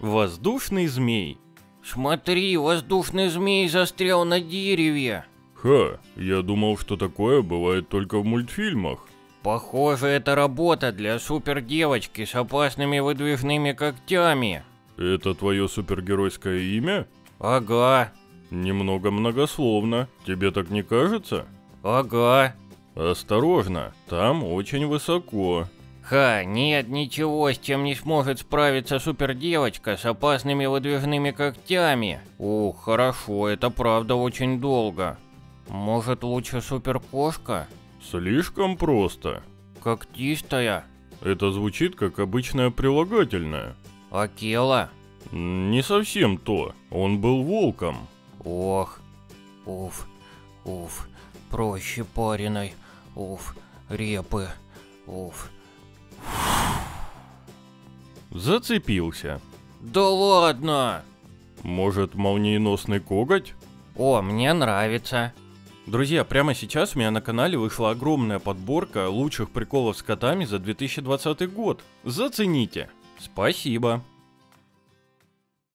Воздушный змей. Смотри, воздушный змей застрял на дереве. Ха, я думал, что такое бывает только в мультфильмах. Похоже, это работа для супердевочки с опасными выдвижными когтями. Это твое супергеройское имя? Ага, Немного многословно. Тебе так не кажется? ага. Осторожно, там очень высоко. Ха, нет ничего, с чем не сможет справиться супердевочка с опасными выдвижными когтями. Ух, хорошо, это правда очень долго. Может лучше суперкошка? Слишком просто. Когтистая? Это звучит как обычное прилагательное. Акела? Не совсем то. Он был волком. Ох, уф, уф, проще пареной, уф, репы, уф. Зацепился. Да ладно! Может, молниеносный коготь? О, мне нравится. Друзья, прямо сейчас у меня на канале вышла огромная подборка лучших приколов с котами за 2020 год. Зацените. Спасибо.